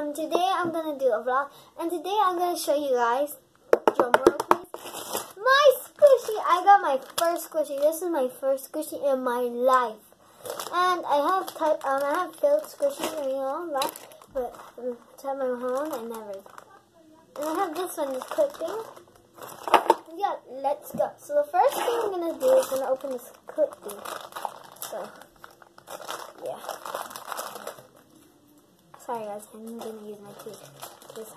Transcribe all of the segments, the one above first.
um, today I'm gonna do a vlog, and today I'm gonna show you guys. Drum roll, please. My squishy. I got my first squishy. This is my first squishy in my life, and I have cut. Um, I have filled squishies, know, right? But um, my home, I never. And I have this one, this clipping. Yeah, let's go. So the first thing I'm gonna do is gonna open this clip. So, yeah. Sorry guys, I'm gonna use my teeth. This.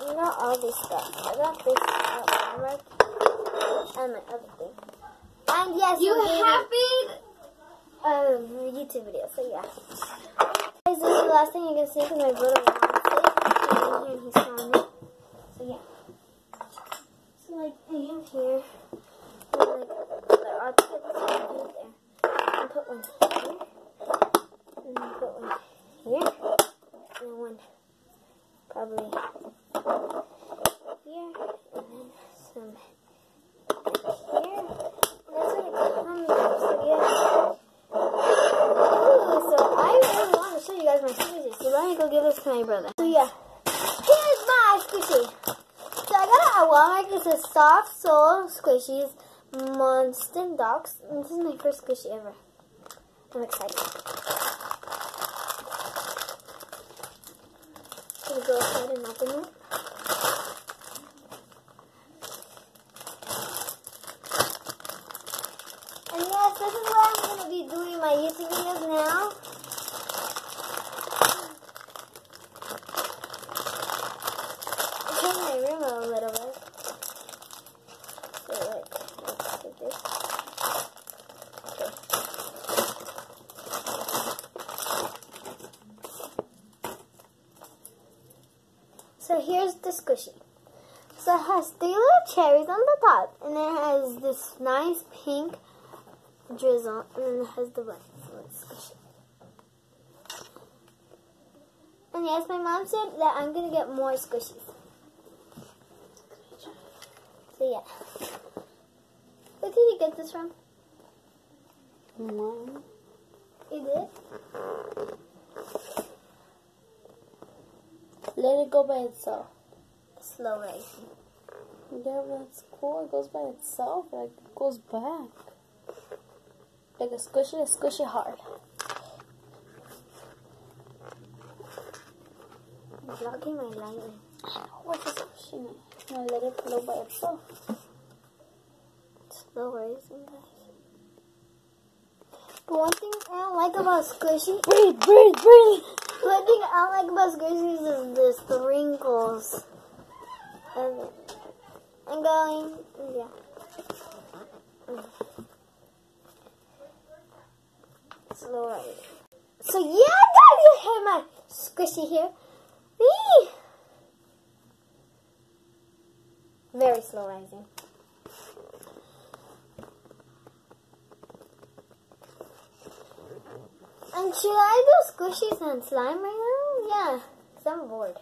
I got all this stuff. I got this right, and my other thing. And yes, You happy? a um, YouTube video. So yeah. Guys, this is the last thing you're gonna see because my brother wants it. And he's found it. So yeah. So like I have here. And like, like I'll put this one there. And put one here. And then put one here. And then one probably here. And then some here. And that's what it comes out. So yeah. Ooh, so I really want to show you guys my squishies. So let me go give this to my brother. So yeah. Here's my squishy. So I got it at This is soft sole squishies. Monster Dogs. This is my first squishy ever. I'm excited. Go ahead and open it. And yes, this is where I'm gonna be doing my YouTube videos now. Turn my room a little bit. So like, let's do this. Okay. So here's the squishy. So it has three little cherries on the top, and it has this nice pink drizzle, and then it has the bun. So let's squish it. And yes, my mom said that I'm gonna get more squishies. So yeah. Where did you get this from? Mom. You did? Let it go by itself. Slow. Yeah, that's cool. It goes by itself. Like, it goes back. Like a squishy, a squishy hard. I'm blocking my lighting. What's a squishy now? Let it flow by itself. Slow racing, guys. But one thing I don't like about squishy Breathe, breathe, breathe. One thing I like about squishies is this, the wrinkles. I'm going, yeah. Slow. So yeah, guys, you have my squishy here. Whee! Very slow rising. Should I do squishies and slime right now? Yeah, 'cause I'm bored.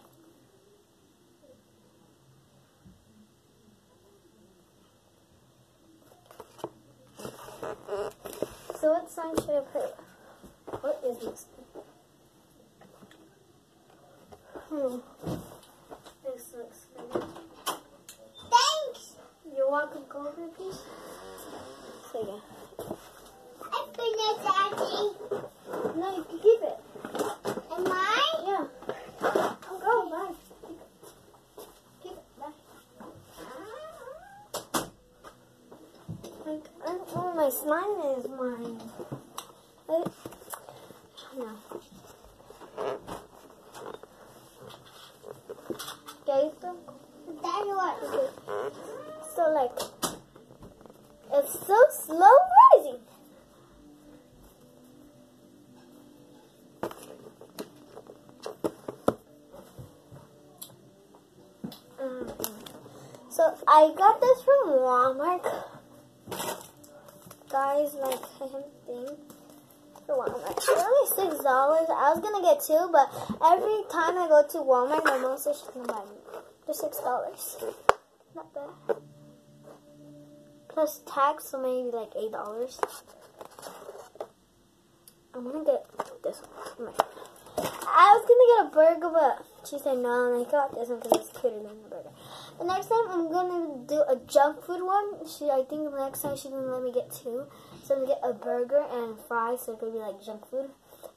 So what sign should I put? What is this? Hmm. This looks good. Thanks! You're welcome, go over, please. So yeah. I finished, Daddy. No, you can keep it. Am I? Yeah. Oh, go, bye. Keep it, bye. Like, I don't know, my slime is. Okay, so, what. Okay. So, like, it's so slow rising. Mhm. So I got this from Walmart. Guys, like I think for Walmart. It's only six dollars. I was gonna get two, but every time I go to Walmart, my mom says she's gonna buy me for six dollars. Not bad. Plus tax, so maybe like eight dollars. I'm gonna get this one. Burger, but she said no, and I got this one because it's cuter than the burger. The next time I'm gonna do a junk food one. She, I think the next time she's gonna let me get two. So I'm gonna get a burger and fries, so it could be like junk food.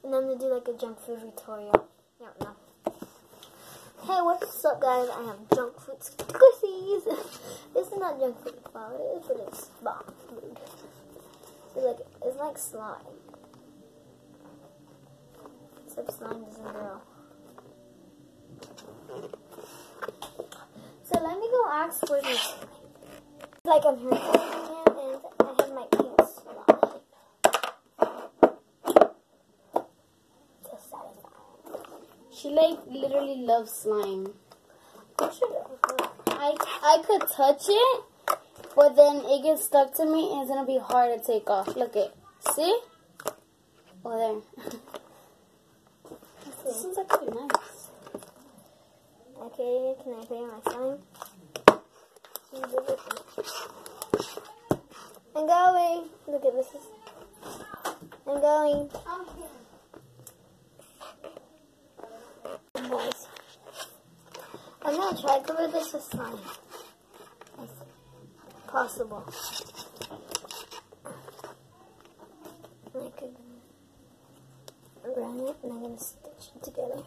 And then I'm gonna do like a junk food tutorial. Yeah, no. Hey, what's up, guys? I have junk food squishies. this is not junk food, well, it is, but it's bomb food. It's like it's like slime. Except slime doesn't grow. So let me go ask for this. Like I'm here and I have my. She like literally loves slime. I I I could touch it, but then it gets stuck to me and it's gonna be hard to take off. Look it. See? Oh there. this one's actually nice. Okay, can I play my sign? I'm going. Look at this. I'm going. Nice. I'm gonna try to cover this with slime. As possible. And I could it and I'm gonna stitch it together.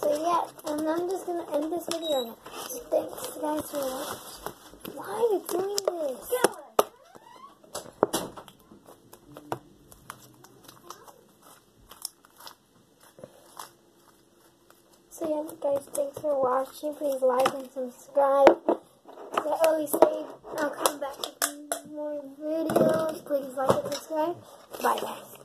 So yeah, and I'm just gonna end this video now. Thanks guys for watching. Why are you doing this? So yeah, guys, thanks for watching. Please like and subscribe. Like I always say, I'll come back with more videos. Please like and subscribe. Bye, guys.